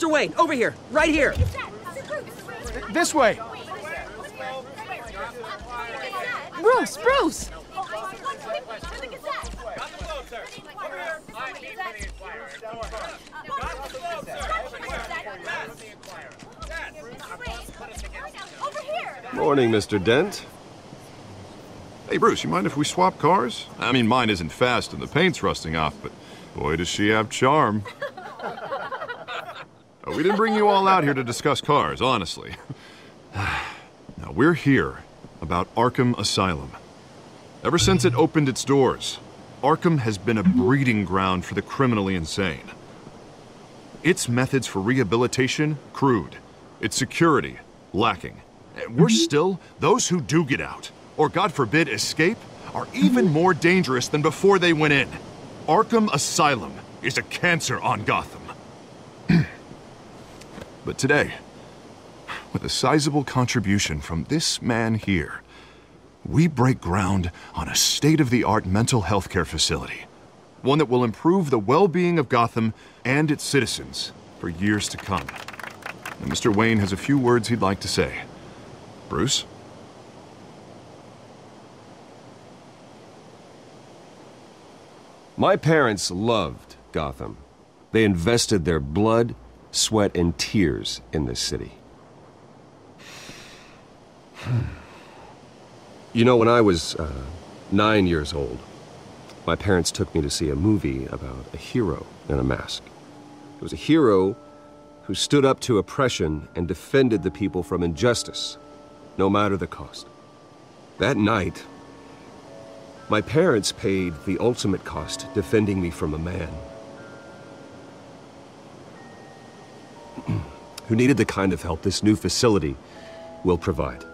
Mr. Wayne, over here, right here. This way. Bruce, Bruce! Morning, Mr. Dent. Hey, Bruce, you mind if we swap cars? I mean, mine isn't fast and the paint's rusting off, but boy, does she have charm. Uh, we didn't bring you all out here to discuss cars, honestly. now, we're here about Arkham Asylum. Ever since it opened its doors, Arkham has been a breeding ground for the criminally insane. Its methods for rehabilitation, crude. Its security, lacking. And we're still, those who do get out, or God forbid escape, are even more dangerous than before they went in. Arkham Asylum is a cancer on Gotham. but today, with a sizable contribution from this man here, we break ground on a state-of-the-art mental health care facility. One that will improve the well-being of Gotham and its citizens for years to come. And Mr. Wayne has a few words he'd like to say. Bruce? My parents loved Gotham. They invested their blood, sweat, and tears in this city. You know, when I was uh, nine years old, my parents took me to see a movie about a hero in a mask. It was a hero who stood up to oppression and defended the people from injustice, no matter the cost. That night, my parents paid the ultimate cost defending me from a man who needed the kind of help this new facility will provide.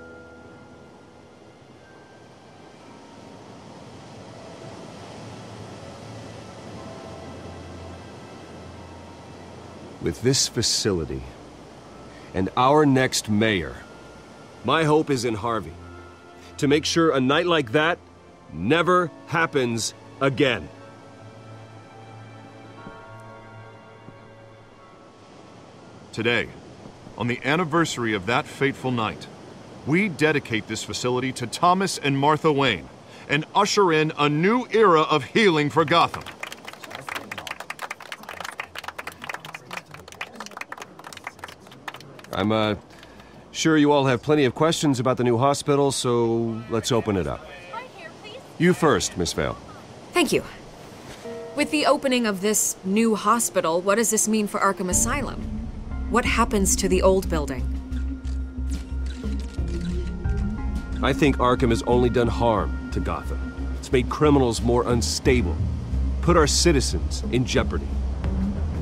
With this facility and our next mayor, my hope is in Harvey. To make sure a night like that never happens again. Today, on the anniversary of that fateful night, we dedicate this facility to Thomas and Martha Wayne and usher in a new era of healing for Gotham. I'm, uh, sure you all have plenty of questions about the new hospital, so let's open it up. You first, Miss Vale. Thank you. With the opening of this new hospital, what does this mean for Arkham Asylum? What happens to the old building? I think Arkham has only done harm to Gotham. It's made criminals more unstable, put our citizens in jeopardy.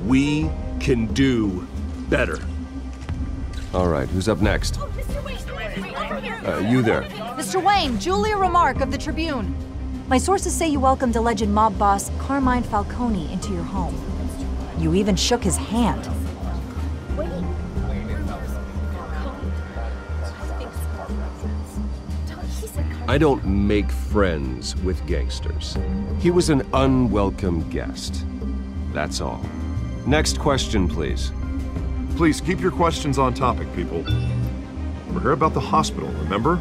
We can do better. All right, who's up next? Uh, you there. Mr. Wayne, Julia Remark of the Tribune. My sources say you welcomed alleged mob boss Carmine Falcone into your home. You even shook his hand. I don't make friends with gangsters. He was an unwelcome guest. That's all. Next question, please. Please keep your questions on topic, people. We're here about the hospital, remember?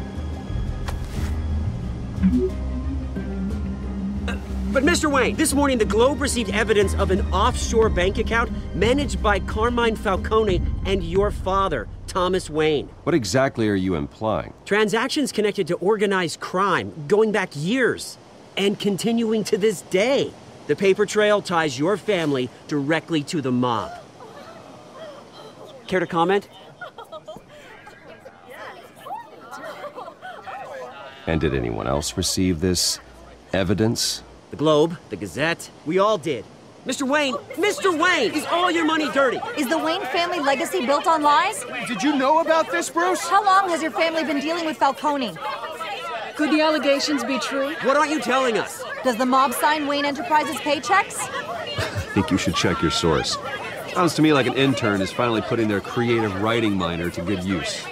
But Mr. Wayne, this morning the Globe received evidence of an offshore bank account managed by Carmine Falcone and your father, Thomas Wayne. What exactly are you implying? Transactions connected to organized crime going back years and continuing to this day. The paper trail ties your family directly to the mob. Care to comment? And did anyone else receive this evidence? The Globe, the Gazette, we all did. Mr. Wayne, Mr. Wayne, is all your money dirty? Is the Wayne family legacy built on lies? Did you know about this, Bruce? How long has your family been dealing with Falcone? Could the allegations be true? What aren't you telling us? Does the mob sign Wayne Enterprises paychecks? I think you should check your source. Sounds to me like an intern is finally putting their creative writing minor to good use.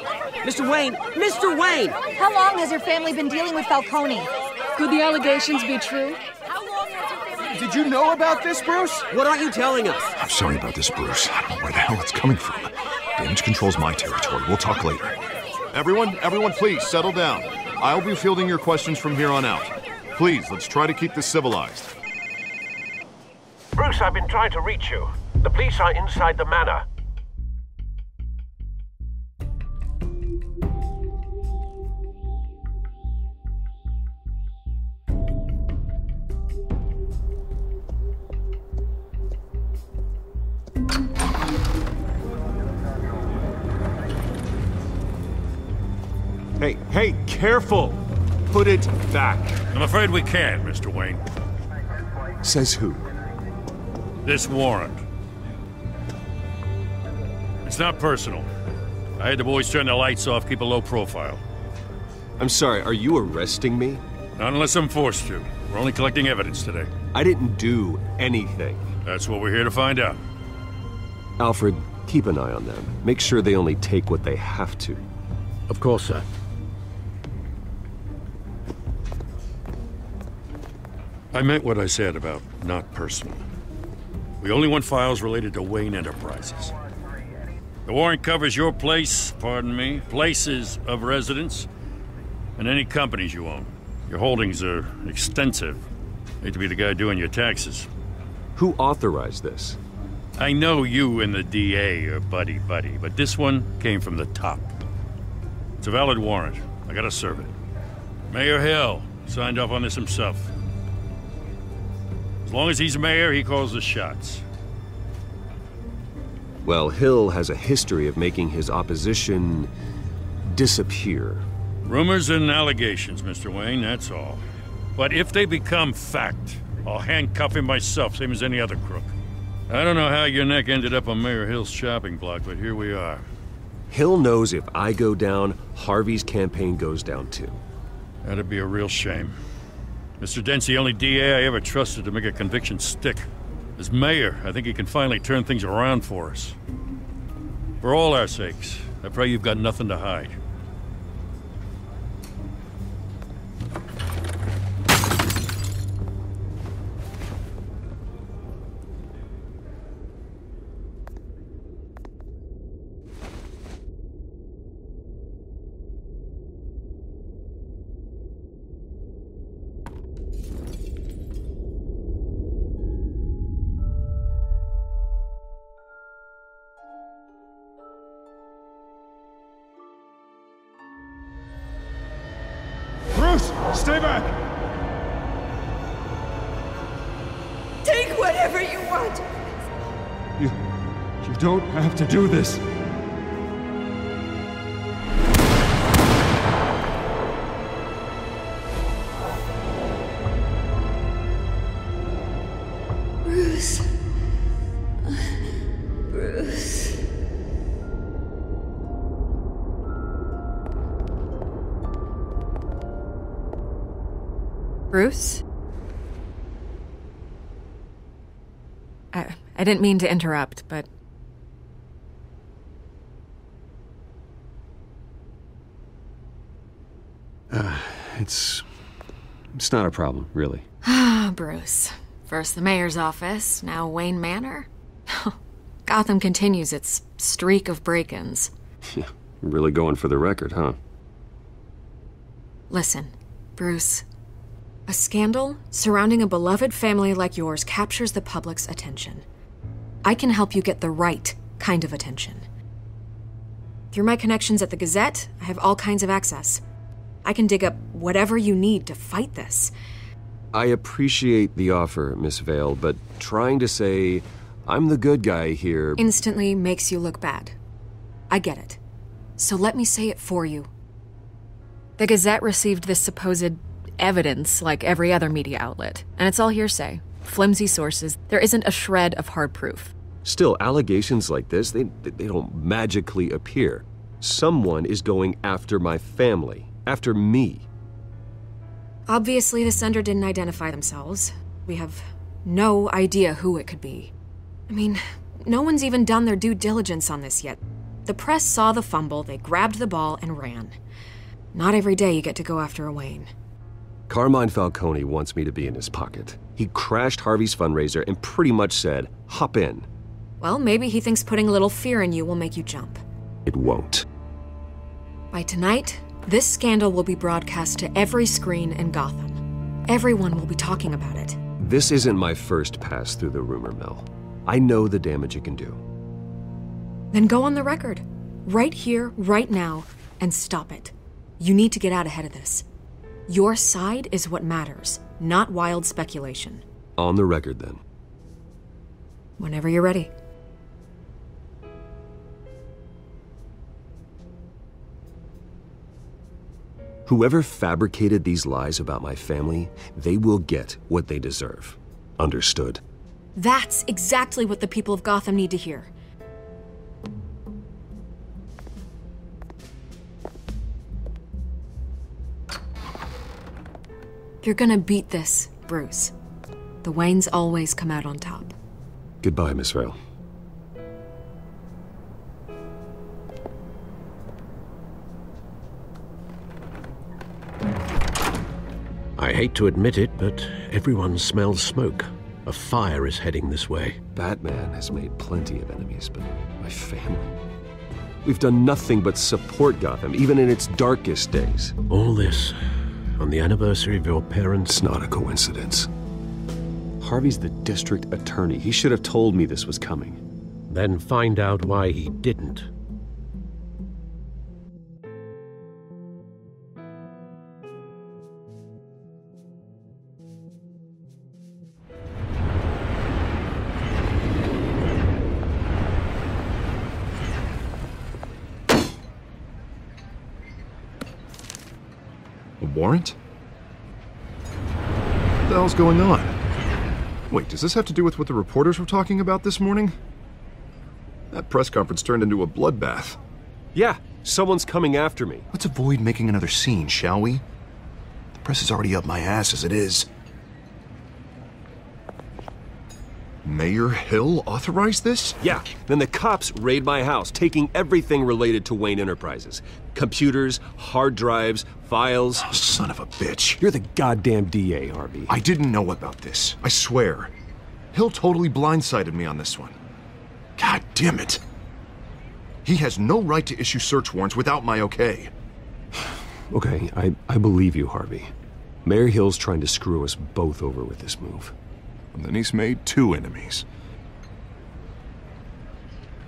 Mr. Wayne, Mr. Wayne! How long has your family been dealing with Falcone? Could the allegations be true? Did you know about this, Bruce? What aren't you telling us? I'm sorry about this, Bruce. I don't know where the hell it's coming from. Damage control's my territory. We'll talk later. Everyone, everyone, please settle down. I'll be fielding your questions from here on out. Please, let's try to keep this civilized. Bruce, I've been trying to reach you. The police are inside the manor. Hey, hey, careful! Put it back. I'm afraid we can't, Mr. Wayne. Says who? This warrant. It's not personal. I had the boys turn the lights off, keep a low profile. I'm sorry, are you arresting me? Not unless I'm forced to. We're only collecting evidence today. I didn't do anything. That's what we're here to find out. Alfred, keep an eye on them. Make sure they only take what they have to. Of course, sir. I meant what I said about not personal. We only want files related to Wayne Enterprises. The warrant covers your place, pardon me, places of residence, and any companies you own. Your holdings are extensive. Hate to be the guy doing your taxes. Who authorized this? I know you and the DA are buddy-buddy, but this one came from the top. It's a valid warrant. I gotta serve it. Mayor Hill signed off on this himself. As long as he's mayor, he calls the shots. Well, Hill has a history of making his opposition disappear. Rumors and allegations, Mr. Wayne, that's all. But if they become fact, I'll handcuff him myself, same as any other crook. I don't know how your neck ended up on Mayor Hill's shopping block, but here we are. Hill knows if I go down, Harvey's campaign goes down too. That'd be a real shame. Mr. Dent's the only DA I ever trusted to make a conviction stick. As mayor, I think he can finally turn things around for us. For all our sakes, I pray you've got nothing to hide. Back! Take whatever you want. You. You don't have to do this. Bruce? I, I didn't mean to interrupt, but It's. It's not a problem, really. Ah, Bruce. First the mayor's office, now Wayne Manor. Gotham continues its streak of break ins. Yeah, really going for the record, huh? Listen, Bruce. A scandal surrounding a beloved family like yours captures the public's attention. I can help you get the right kind of attention. Through my connections at the Gazette, I have all kinds of access. I can dig up whatever you need to fight this. I appreciate the offer, Miss Vale, but trying to say I'm the good guy here. Instantly makes you look bad. I get it. So let me say it for you. The Gazette received this supposed evidence like every other media outlet, and it's all hearsay. Flimsy sources. There isn't a shred of hard proof. Still, allegations like this, they, they don't magically appear. Someone is going after my family, after me. Obviously, the sender didn't identify themselves. We have no idea who it could be. I mean, no one's even done their due diligence on this yet. The press saw the fumble, they grabbed the ball and ran. Not every day you get to go after a Wayne. Carmine Falcone wants me to be in his pocket. He crashed Harvey's fundraiser and pretty much said, hop in. Well, maybe he thinks putting a little fear in you will make you jump. It won't. By tonight, this scandal will be broadcast to every screen in Gotham. Everyone will be talking about it. This isn't my first pass through the rumor mill. I know the damage it can do. Then go on the record. Right here, right now, and stop it. You need to get out ahead of this. Your side is what matters, not wild speculation. On the record, then. Whenever you're ready. Whoever fabricated these lies about my family, they will get what they deserve. Understood? That's exactly what the people of Gotham need to hear. You're gonna beat this, Bruce. The Waynes always come out on top. Goodbye, Miss Vale. I hate to admit it, but everyone smells smoke. A fire is heading this way. Batman has made plenty of enemies, but my family. We've done nothing but support Gotham, even in its darkest days. All this on the anniversary of your parents. It's not a coincidence. Harvey's the district attorney. He should have told me this was coming. Then find out why he didn't. A warrant? What the hell's going on? Wait, does this have to do with what the reporters were talking about this morning? That press conference turned into a bloodbath. Yeah, someone's coming after me. Let's avoid making another scene, shall we? The press is already up my ass as it is. Mayor Hill authorized this? Yeah, then the cops raid my house, taking everything related to Wayne Enterprises computers, hard drives, files. Oh, son of a bitch. You're the goddamn DA, Harvey. I didn't know about this. I swear. Hill totally blindsided me on this one. God damn it. He has no right to issue search warrants without my okay. Okay, I, I believe you, Harvey. Mayor Hill's trying to screw us both over with this move. And then he's made two enemies.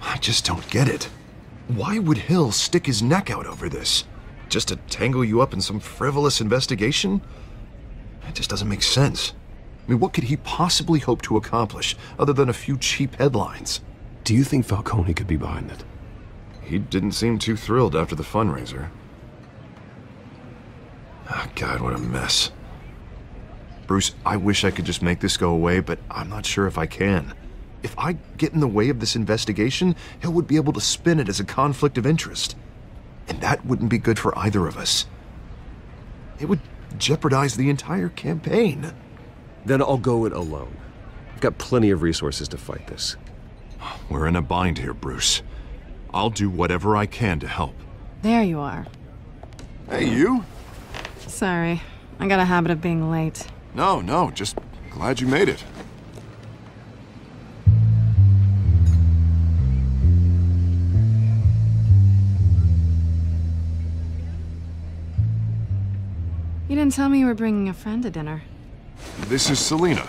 I just don't get it. Why would Hill stick his neck out over this? Just to tangle you up in some frivolous investigation? It just doesn't make sense. I mean, what could he possibly hope to accomplish other than a few cheap headlines? Do you think Falcone could be behind it? He didn't seem too thrilled after the fundraiser. Oh, God, what a mess. Bruce, I wish I could just make this go away, but I'm not sure if I can. If I get in the way of this investigation, Hill would be able to spin it as a conflict of interest. And that wouldn't be good for either of us. It would jeopardize the entire campaign. Then I'll go it alone. I've got plenty of resources to fight this. We're in a bind here, Bruce. I'll do whatever I can to help. There you are. Hey, you? Sorry. I got a habit of being late. No, no, just glad you made it. You didn't tell me you were bringing a friend to dinner. This is Selina.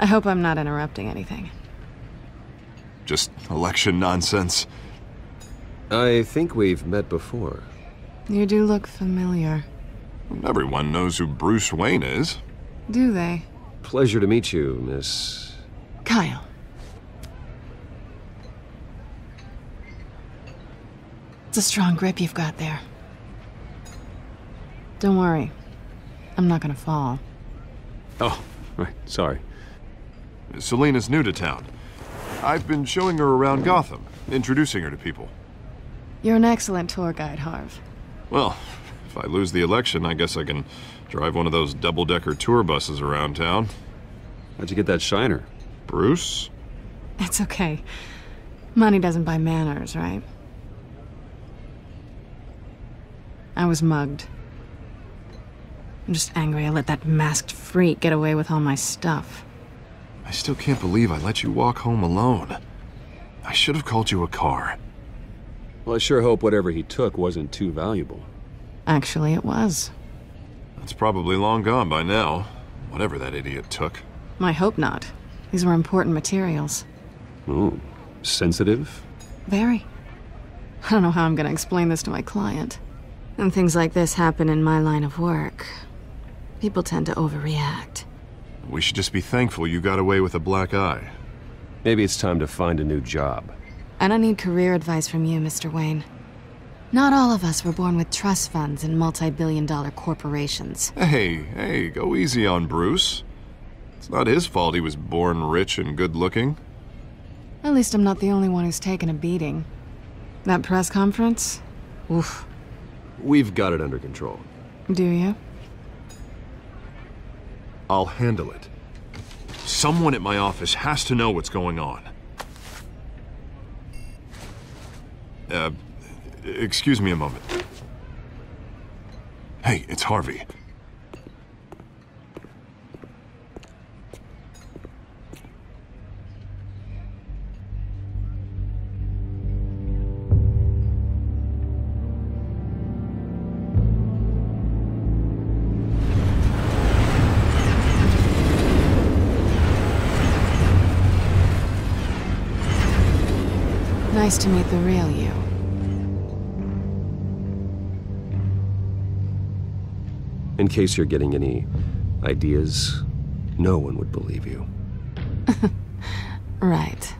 I hope I'm not interrupting anything. Just election nonsense. I think we've met before. You do look familiar. Everyone knows who Bruce Wayne is. Do they? Pleasure to meet you, Miss. Kyle. It's a strong grip you've got there. Don't worry. I'm not gonna fall. Oh, right. Sorry. Selina's new to town. I've been showing her around Gotham, introducing her to people. You're an excellent tour guide, Harv. Well, if I lose the election, I guess I can drive one of those double-decker tour buses around town. How'd you get that shiner? Bruce? It's okay. Money doesn't buy manners, right? I was mugged. I'm just angry I let that masked freak get away with all my stuff. I still can't believe I let you walk home alone. I should have called you a car. Well, I sure hope whatever he took wasn't too valuable. Actually, it was. It's probably long gone by now, whatever that idiot took. I hope not. These were important materials. Oh, sensitive? Very. I don't know how I'm gonna explain this to my client. And things like this happen in my line of work. People tend to overreact. We should just be thankful you got away with a black eye. Maybe it's time to find a new job. I don't need career advice from you, Mr. Wayne. Not all of us were born with trust funds and multi-billion dollar corporations. Hey, hey, go easy on Bruce. It's not his fault he was born rich and good looking. At least I'm not the only one who's taken a beating. That press conference? Oof. We've got it under control. Do you? I'll handle it. Someone at my office has to know what's going on. Uh, excuse me a moment. Hey, it's Harvey. Nice to meet the real you. Case you're getting any ideas, no one would believe you. Right.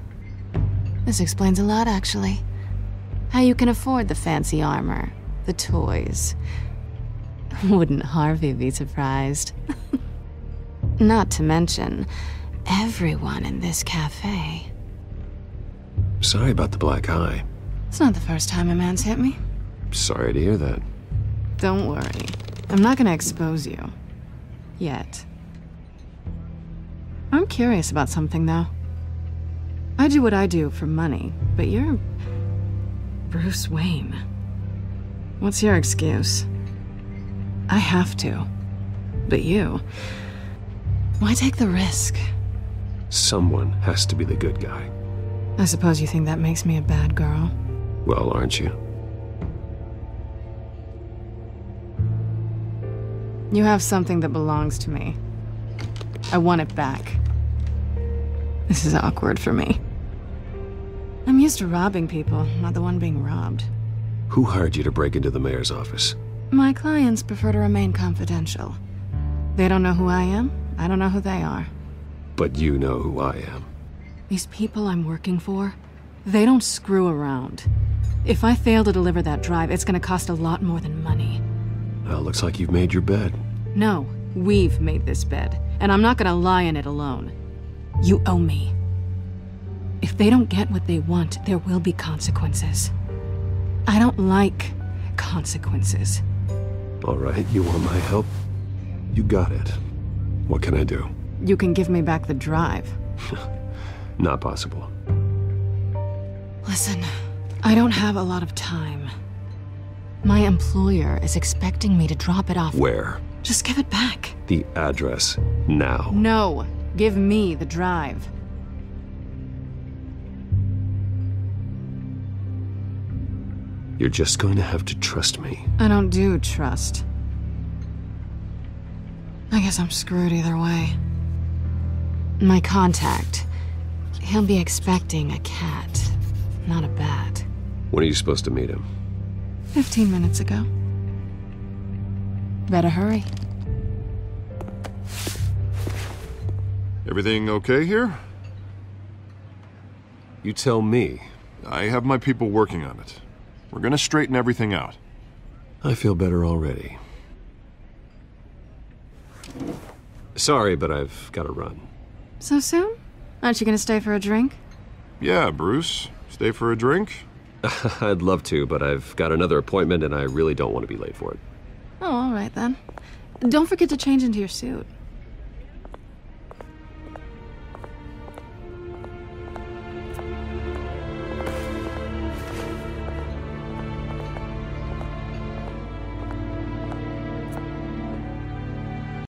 This explains a lot, actually. How you can afford the fancy armor, the toys. Wouldn't Harvey be surprised? Not to mention, everyone in this cafe. Sorry about the black eye. It's not the first time a man's hit me. Sorry to hear that. Don't worry. I'm not gonna expose you. Yet. I'm curious about something, though. I do what I do for money, but you're. Bruce Wayne. What's your excuse? I have to. But you. Why take the risk? Someone has to be the good guy. I suppose you think that makes me a bad girl. Well, aren't you? You have something that belongs to me. I want it back. This is awkward for me. I'm used to robbing people, not the one being robbed. Who hired you to break into the mayor's office? My clients prefer to remain confidential. They don't know who I am, I don't know who they are. But you know who I am. These people I'm working for, they don't screw around. If I fail to deliver that drive, it's gonna cost a lot more than money. Well, looks like you've made your bed. No, we've made this bed, and I'm not gonna lie in it alone. You owe me. If they don't get what they want, there will be consequences. I don't like consequences. All right, you want my help? You got it. What can I do? You can give me back the drive. Not possible. Listen, I don't have a lot of time. My employer is expecting me to drop it off. Where? Just give it back. The address now. No, give me the drive. You're just going to have to trust me. I don't do trust. I guess I'm screwed either way. My contact. He'll be expecting a cat, not a bat. When are you supposed to meet him? Fifteen minutes ago. Better hurry. Everything okay here? You tell me. I have my people working on it. We're gonna straighten everything out. I feel better already. Sorry, but I've got to run. So soon? Aren't you gonna stay for a drink? Yeah, Bruce. Stay for a drink? I'd love to, but I've got another appointment and I really don't want to be late for it. Oh, all right then. Don't forget to change into your suit.